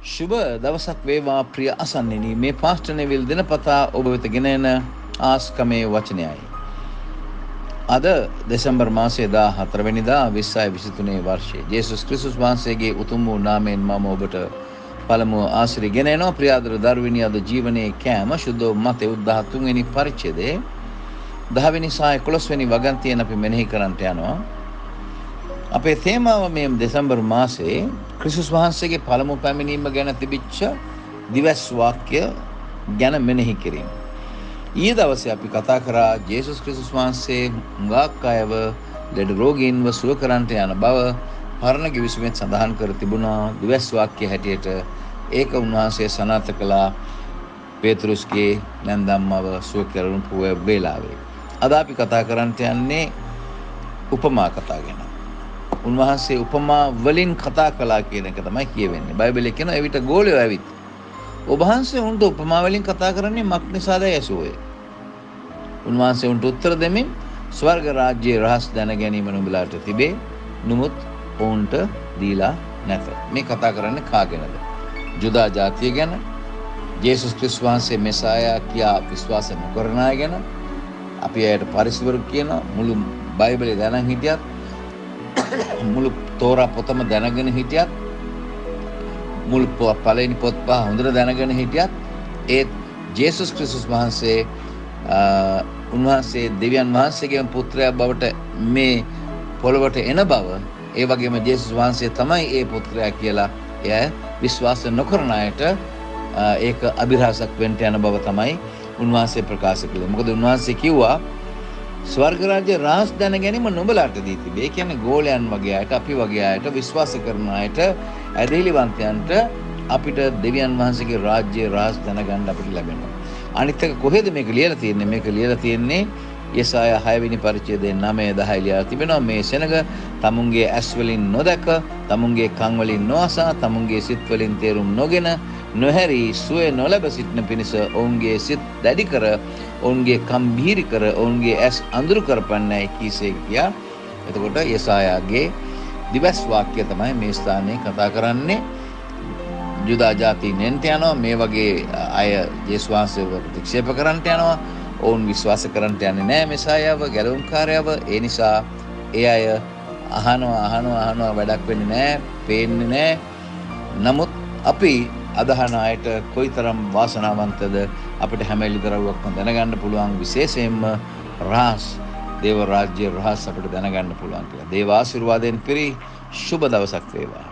ශුභ දවසක් වේවා ප්‍රිය අසන්නෙනී මේ පාස්ටනවිල් දෙනපතා ඔබ වෙත ගෙනන ආස්කමේ වචනයයි. අද දෙසම්බර් මාසේ දා හතරවැනිදා විස්සාය විසිතුනේ වර්ෂය ජේසුස් ක්‍රිසුස් වහන්සේගේ උතුම් වූ නාමයෙන් මම ඔබට පළමුුව ආසිරි ගෙනනවා ප්‍රියාදර දර්විනි අද ජීවනයේ කෑම ශුද්ධෝ මත උද්දාහතුන්වෙනි පරිච්චදේ දහවිනි සාය කොළොස්වැනි වගන්තියන අපි මෙනෙහි කරන්නට යනවා. අපේ තේමාව මේ දෙසම්බර් මාසේ ක්‍රිසුස් වහන්සේගේ පළමු පැමිණීම ගැන තිබිච්ච දිවස් වාක්‍ය ගැන මෙනෙහි කිරීම. ඊයේ දවසේ අපි කතා කරා ජේසුස් ක්‍රිස්තුස් වහන්සේ හුඟක් අයව ලෙඩ රෝගීන්ව සුව කරන්නට යන බව පරණ කිවිසුමෙන් සඳහන් කර තිබුණා දිවස් වාක්‍ය හැටියට ඒක උන්වහන්සේ සනාථ කළා පේතරුස්ගේ නැන්දම්මව සුව කරනු පුව වේලාවේ. අද අපි කතා කරන්නට යන්නේ උපමා කතා ගැන. උන්වහන්සේ උපමා වලින් කතා කලා කියන එක තමයි කියවෙන්නේ. බයිබලයේ කියන එවිට ගෝලයෝ ඇවිත්. ඔබ වහන්සේ උන්ට උපමා වලින් කතා කරන්නේ මක් නිසාද ඇසුවේ? උන්වහන්සේ උන්ට උත්තර දෙමින් ස්වර්ග රාජ්‍යයේ රහස් දැන ගැනීම නුඹලාට තිබේ. නමුත් ඔවුන්ට දීලා නැත. මේ කතා කරන්නේ කාගෙනද? ජුදා ජාතිය ගැන, ජේසුස් ක්‍රිස්තුස් වහන්සේ මෙසායා කියා විශ්වාස නොකරන අය ගැන, අපි ඇයට පරිසවරු කියන මුළු බයිබලේ දැනන් හිටියත් මුළු තෝරා පොතම දැනගෙන හිටියත් මුළු පළවෙනි පොත් පහ හොඳට දැනගෙන හිටියත් ඒත් ජේසුස් ක්‍රිස්තුස් වහන්සේ උන්වහන්සේ දෙවියන් වහන්සේගේම පුත්‍රයා බවට මේ පොළොවට එන බව ඒ වගේම ජේසුස් වහන්සේ තමයි ඒ පුත්‍රයා කියලා එය විශ්වාස නොකරන අයට ඒක අභිරහසක් වෙන්න යන බව තමයි උන්වහන්සේ ප්‍රකාශ කළේ. මොකද උන්වහන්සේ කිව්වා ස්වර්ගරාජ්‍ය රහස් දැන ගැනීම නොබලාට දී තිබේ. ඒ කියන්නේ ගෝලයන් වගේ අයට, අපි වගේ අයට, විශ්වාස කරන අයට, ඇදහිලිවන්තයන්ට අපිට දෙවියන් වහන්සේගේ රාජ්‍ය රහස් දැනගන්න අපිට ලැබෙනවා. අනිත් එක කොහෙද මේක ලියලා තියෙන්නේ? මේක ලියලා තියෙන්නේ යසාය 6 වෙනි පරිච්ඡේදයේ 9 10 ලියලා තිබෙනවා මේ සෙනග තමුන්ගේ ඇස් වලින් නොදක, තමුන්ගේ කන් වලින් නොඅසා, තමුන්ගේ සිත් වලින් තේරුම් නොගෙන නොහැරී සුවය නොලැබ සිටින පිණිස ඔවුන්ගේ සිත් දැඩි කර ඔවුන්ගේ කම් බිහිරි කර ඔවුන්ගේ ඇස් අඳුරු කරපන්නයි කීසේ කියා. එතකොට යසායාගේ දිවස් වාක්‍ය තමයි මේ ස්ථානයේ කතා කරන්නේ. ජුදා ජාතීන්ට යනවා මේ වගේ අය ජේසුස් වහන්සේව ප්‍රතික්ෂේප කරන්නට යනවා. ඔවුන් විශ්වාස කරන්නට යන්නේ නැහැ මෙසායාව ගැලවුම්කාරයව. ඒ නිසා ඒ අය අහනවා අහනවා අහනවා වැඩක් වෙන්නේ නැහැ, පේන්නේ නැහැ. නමුත් අපි අදහන අයට කොයිතරම් වාසනාවන්තද අපිට හැම එළිදරව්වක්ම දැනගන්න පුළුවන් විශේෂයෙන්ම රහස් දේව රාජ්‍ය රහස් අපිට දැනගන්න පුළුවන් කියලා. දේව ආශිර්වාදයෙන් පිරි සුබ දවසක් වේවා.